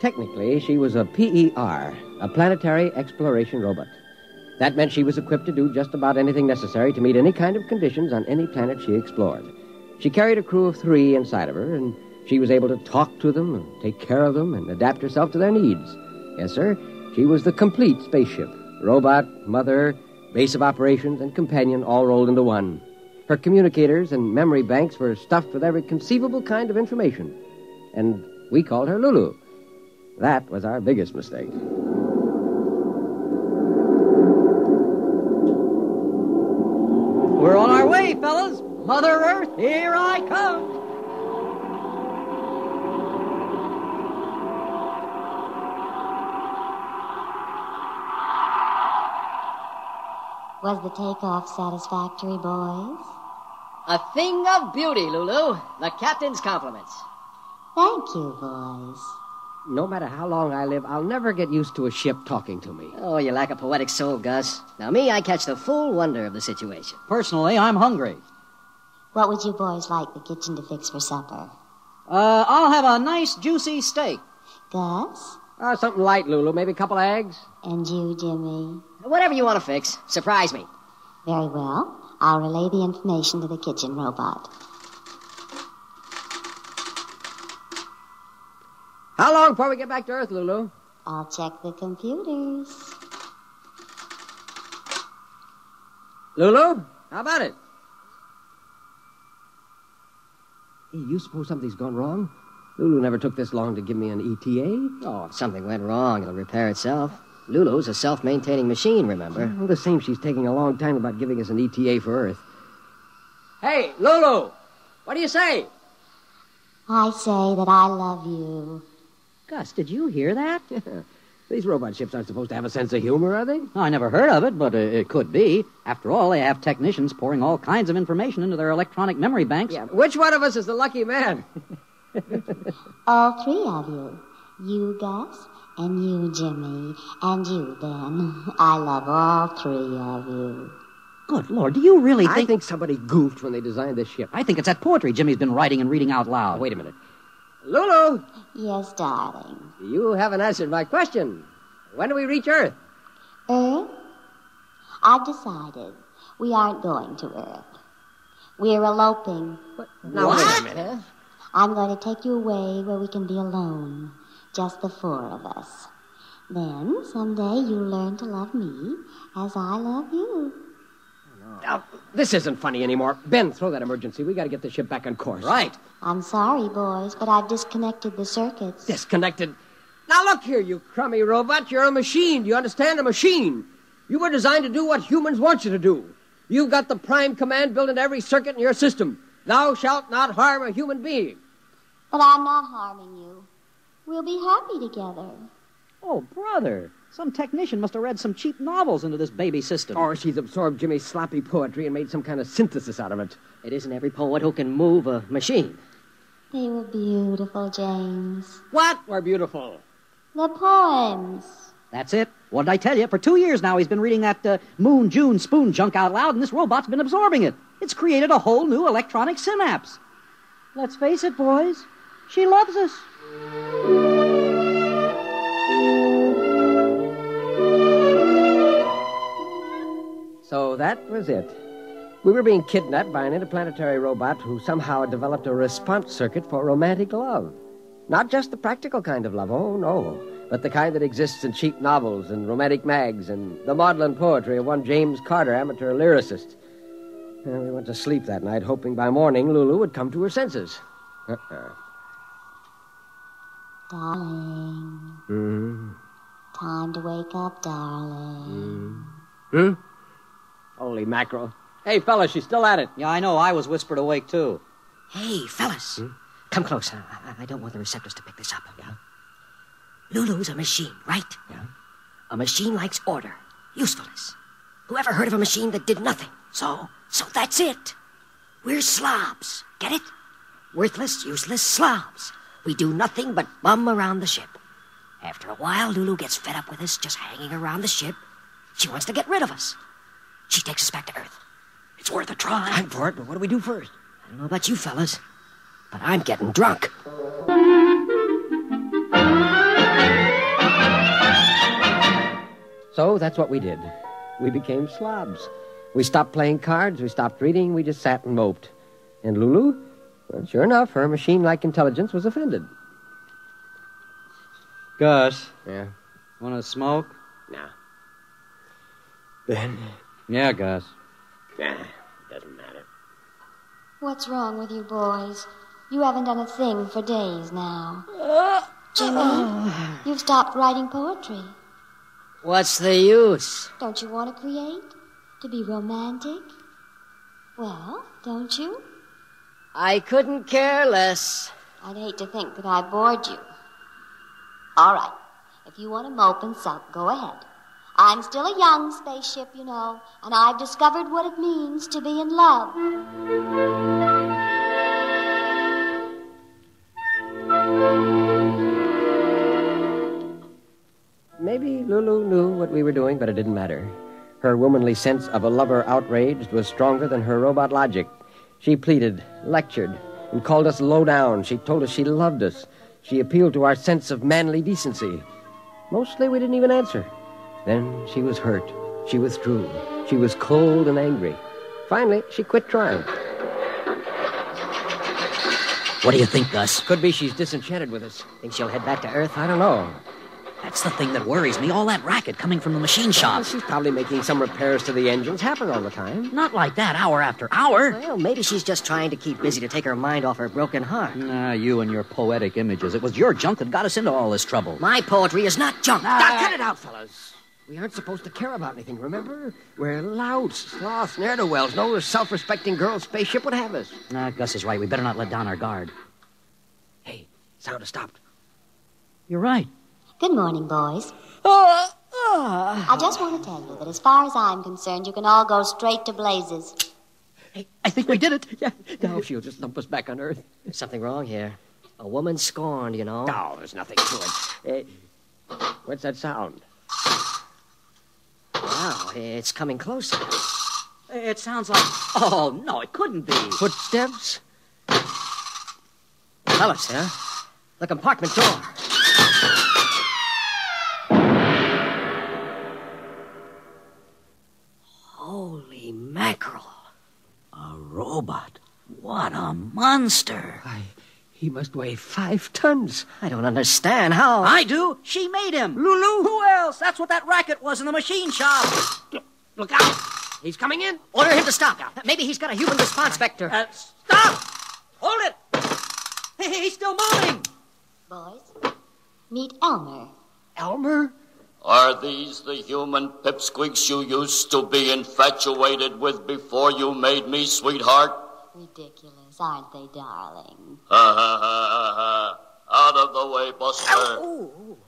Technically, she was a PER, a planetary exploration robot. That meant she was equipped to do just about anything necessary to meet any kind of conditions on any planet she explored. She carried a crew of three inside of her, and she was able to talk to them and take care of them and adapt herself to their needs. Yes, sir, she was the complete spaceship robot, mother, base of operations, and companion all rolled into one. Her communicators and memory banks were stuffed with every conceivable kind of information. And we called her Lulu. That was our biggest mistake. We're on our way, fellas. Mother Earth, here I come. Was the takeoff satisfactory, boys? A thing of beauty, Lulu. The captain's compliments. Thank you, boys. No matter how long I live, I'll never get used to a ship talking to me. Oh, you lack a poetic soul, Gus. Now, me, I catch the full wonder of the situation. Personally, I'm hungry. What would you boys like the kitchen to fix for supper? Uh, I'll have a nice, juicy steak. Gus? Uh, something light, Lulu. Maybe a couple of eggs. And you, Jimmy? Whatever you want to fix. Surprise me. Very well. I'll relay the information to the kitchen robot. How long before we get back to Earth, Lulu? I'll check the computers. Lulu, how about it? Hey, you suppose something's gone wrong? Lulu never took this long to give me an ETA. Oh, if something went wrong, it'll repair itself. Lulu's a self maintaining machine, remember? Well, the same she's taking a long time about giving us an ETA for Earth. Hey, Lulu, what do you say? I say that I love you. Gus, did you hear that? These robot ships aren't supposed to have a sense of humor, are they? I never heard of it, but uh, it could be. After all, they have technicians pouring all kinds of information into their electronic memory banks. Yeah. Which one of us is the lucky man? All three of you. You, Gus, and you, Jimmy, and you, Ben. I love all three of you. Good Lord, do you really I think... think somebody goofed when they designed this ship. I think it's that poetry Jimmy's been writing and reading out loud. wait a minute. Lulu, Yes, darling. you haven't answered my question. When do we reach Earth? Earth? I've decided we aren't going to Earth. We're eloping. Now, wait a minute. I'm going to take you away where we can be alone, just the four of us. Then, someday, you'll learn to love me as I love you. Now, this isn't funny anymore. Ben, throw that emergency. We got to get the ship back on course. Right. I'm sorry, boys, but I've disconnected the circuits. Disconnected. Now, look here, you crummy robot. You're a machine. Do you understand? A machine. You were designed to do what humans want you to do. You've got the prime command built into every circuit in your system. Thou shalt not harm a human being. But I'm not harming you. We'll be happy together. Oh, brother. Some technician must have read some cheap novels into this baby system. Or she's absorbed Jimmy's sloppy poetry and made some kind of synthesis out of it. It isn't every poet who can move a machine. They were beautiful, James. What were beautiful? The poems. That's it. What did I tell you? For two years now, he's been reading that uh, Moon June spoon junk out loud, and this robot's been absorbing it. It's created a whole new electronic synapse. Let's face it, boys. She loves us. So that was it. We were being kidnapped by an interplanetary robot who somehow developed a response circuit for romantic love. Not just the practical kind of love, oh no, but the kind that exists in cheap novels and romantic mags and the maudlin poetry of one James Carter, amateur lyricist. And we went to sleep that night, hoping by morning Lulu would come to her senses. Uh-uh. Darling. Mm. Time to wake up, darling. Hmm? Holy mackerel. Hey, fellas, she's still at it. Yeah, I know. I was whispered awake, too. Hey, fellas. Hmm? Come close. I, I- I don't want the receptors to pick this up. Yeah? Lulu's a machine, right? Yeah. A machine likes order, usefulness. Whoever heard of a machine that did nothing? So, so that's it. We're slobs. Get it? Worthless, useless slobs. We do nothing but bum around the ship. After a while, Lulu gets fed up with us just hanging around the ship. She wants to get rid of us. She takes us back to Earth. It's worth a try. I'm for it, but what do we do first? I don't know about you fellas, But I'm getting drunk. So that's what we did. We became slobs. We stopped playing cards, we stopped reading, we just sat and moped. And Lulu, well, sure enough, her machine like intelligence was offended. Gus, Yeah. want to smoke? No. Ben? Yeah, Gus. Nah, doesn't matter. What's wrong with you boys? You haven't done a thing for days now. Jimmy, you've stopped writing poetry. What's the use? Don't you want to create? To be romantic? Well, don't you? I couldn't care less. I'd hate to think that I bored you. All right. If you want to mope and sulk, go ahead. I'm still a young spaceship, you know, and I've discovered what it means to be in love. Maybe Lulu knew what we were doing, but it didn't matter. Her womanly sense of a lover outraged was stronger than her robot logic. She pleaded, lectured, and called us low down. She told us she loved us. She appealed to our sense of manly decency. Mostly we didn't even answer. Then she was hurt. She withdrew. She was cold and angry. Finally, she quit trying. What do you think, Gus? Could be she's disenchanted with us. Think she'll head back to Earth? I don't know. That's the thing that worries me. All that racket coming from the machine Well, shop. she's probably making some repairs to the engines. Happen all the time. Not like that, hour after hour. Well, maybe she's just trying to keep busy to take her mind off her broken heart. Nah, you and your poetic images. It was your junk that got us into all this trouble. My poetry is not junk. Now, cut it out, fellas. We aren't supposed to care about anything, remember? We're louts, sloths, ne'er-do-wells. No self-respecting girl spaceship would have us. Nah, Gus is right. We better not let down our guard. Hey, sound has stopped. You're right. Good morning, boys. I just want to tell you that as far as I'm concerned, you can all go straight to blazes. I think we did it. Yeah, now she'll just lump us back on Earth. There's something wrong here. A woman scorned, you know. Oh, there's nothing to it. Eh, what's that sound? Wow, it's coming closer. It sounds like. Oh, no, it couldn't be. Footsteps? Fellas, huh? The compartment door. Holy mackerel. A robot. What a monster. Why, he must weigh five tons. I don't understand how. I do. She made him. Lulu? Who else? That's what that racket was in the machine shop. Look out! He's coming in. Order him to stop. Maybe he's got a human response vector. Uh, stop! Hold it! Hey, he's still moving. Boys, meet Elmer. Elmer? Are these the human pipsqueaks you used to be infatuated with before you made me, sweetheart? Ridiculous, aren't they, darling? Ha ha ha ha ha. Out of the way, Buster.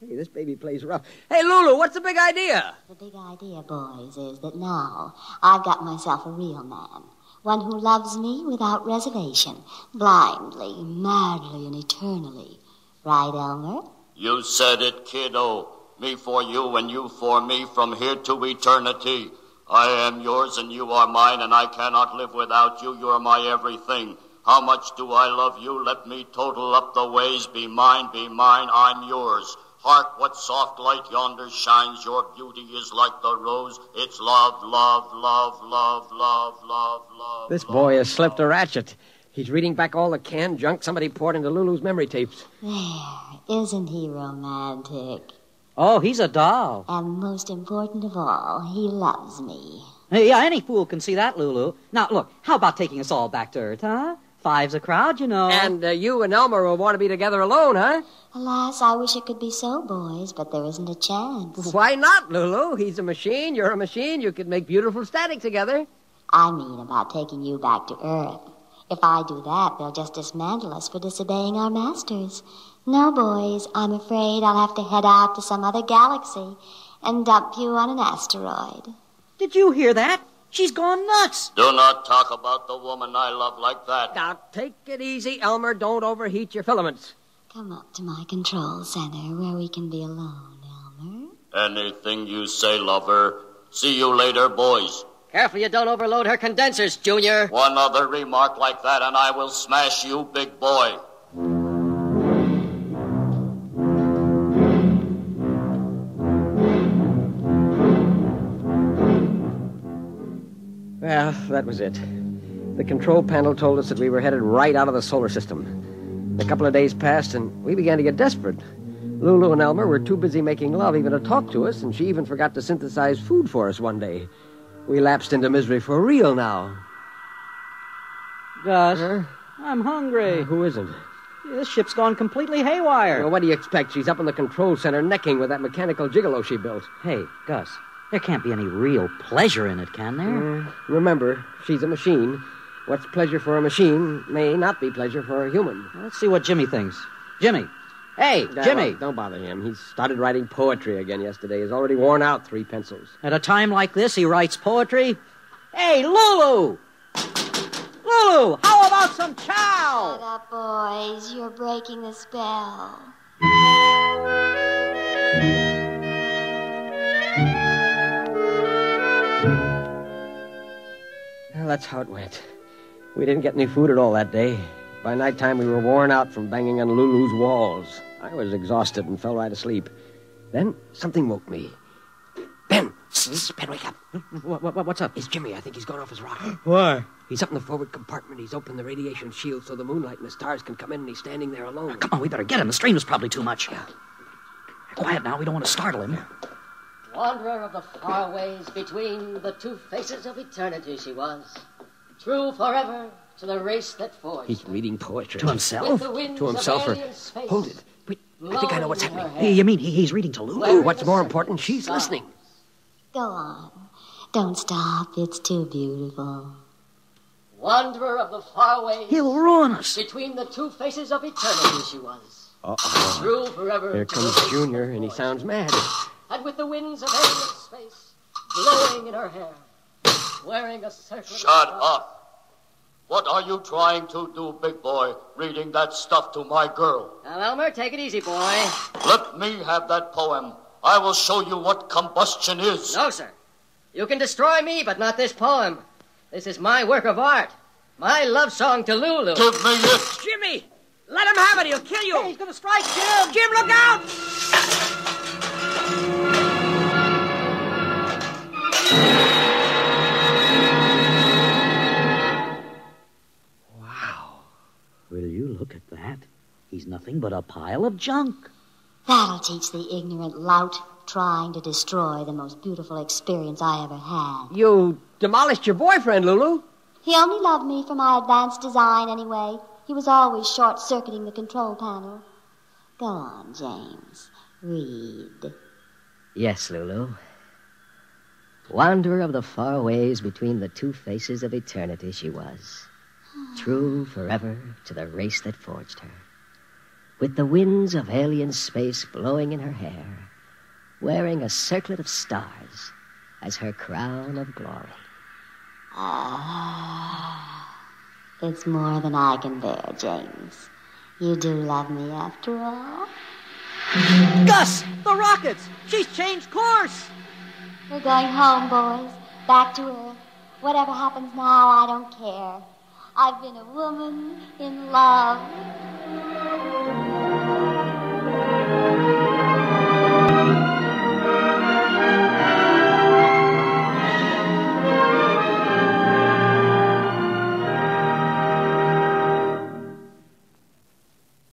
Hey, this baby plays rough. Hey, Lulu, what's the big idea? The big idea, boys, is that now I've got myself a real man. One who loves me without reservation, blindly, madly, and eternally. Right, Elmer? You said it, kiddo. Me for you and you for me from here to eternity. I am yours and you are mine, and I cannot live without you. You're my everything. How much do I love you? Let me total up the ways. Be mine, be mine, I'm yours. Hark, what soft light yonder shines. Your beauty is like the rose. It's love, love, love, love, love, love, love. This boy has slipped a ratchet. He's reading back all the canned junk somebody poured into Lulu's memory tapes. Isn't he romantic? Oh, he's a doll. And most important of all, he loves me. Yeah, any fool can see that, Lulu. Now, look, how about taking us all back to Earth, huh? Five's a crowd, you know. And uh, you and Elmer will want to be together alone, huh? Alas, I wish it could be so, boys, but there isn't a chance. Why not, Lulu? He's a machine, you're a machine. You could make beautiful static together. I mean about taking you back to Earth. If I do that, they'll just dismantle us for disobeying our masters. No, boys, I'm afraid I'll have to head out to some other galaxy and dump you on an asteroid. Did you hear that? She's gone nuts. Do not talk about the woman I love like that. Now, take it easy, Elmer. Don't overheat your filaments. Come up to my control center where we can be alone, Elmer. Anything you say, lover. See you later, boys. Careful you don't overload her condensers, Junior. One other remark like that, and I will smash you, big boy. That was it. The control panel told us that we were headed right out of the solar system. A couple of days passed, and we began to get desperate. Lulu and Elmer were too busy making love even to talk to us, and she even forgot to synthesize food for us one day. We lapsed into misery for real now. Gus, Huh? I'm hungry. Uh, who isn't? This ship's gone completely haywire. Well, what do you expect? She's up in the control center necking with that mechanical gigolo she built. Hey, Gus, there can't be any real pleasure in it, can there? Uh, remember, she's a machine. What's pleasure for a machine may not be pleasure for a human. Let's see what Jimmy thinks. Jimmy. Hey, Now, Jimmy. Don't bother him. He started writing poetry again yesterday. He's already worn out three pencils. At a time like this, he writes poetry. Hey, Lulu! Lulu, how about some Shut chow? up, boys. You're breaking the spell. That's how it went. We didn't get any food at all that day. By nighttime, we were worn out from banging on Lulu's walls. I was exhausted and fell right asleep. Then something woke me. Ben! Ben, wake up. What, what, what's up? It's Jimmy. I think he's gone off his rocker. Why? He's up in the forward compartment. He's opened the radiation shield so the moonlight and the stars can come in, and he's standing there alone. Come on, we better get him. The strain was probably too much. Yeah. Quiet now. We don't want to startle him. Wanderer of the far ways between the two faces of eternity she was. True forever to the race that forged He's reading poetry. To himself? To himself, or... space Hold it. Wait, I think I know what's blowing in her happening. Hey, you mean he, he's reading to Lulu? What's more important, she's listening. Go on. Don't stop. It's too beautiful. Wanderer of the far ways He'll ruin us. between the two faces of eternity she was. Uh-oh. True forever Here to comes the race Junior, and he sounds mad. Her. And with the winds of alien space blowing in her hair, wearing a circlet. Shut up. What are you trying to do, big boy, reading that stuff to my girl? Now, Elmer, take it easy, boy. Let me have that poem. I will show you what combustion is. No, sir. You can destroy me, but not this poem. This is my work of art. My love song to Lulu. Give me it. Jimmy! Let him have it. He'll kill you. Hey, he's gonna strike Jim! Jim, look out! Wow. Will you look at that? He's nothing but a pile of junk. That'll teach the ignorant lout trying to destroy the most beautiful experience I ever had. You demolished your boyfriend, Lulu. He only loved me for my advanced design anyway. He was always short circuiting the control panel. Go on, James. Read. Yes, Lulu. Wanderer of the far ways between the two faces of eternity she was. True forever to the race that forged her. With the winds of alien space blowing in her hair, wearing a circlet of stars as her crown of glory. Ah, it's more than I can bear, James. You do love me after all. Gus! The rockets! She's changed course! We're going home, boys. Back to Earth. Whatever happens now, I don't care. I've been a woman in love.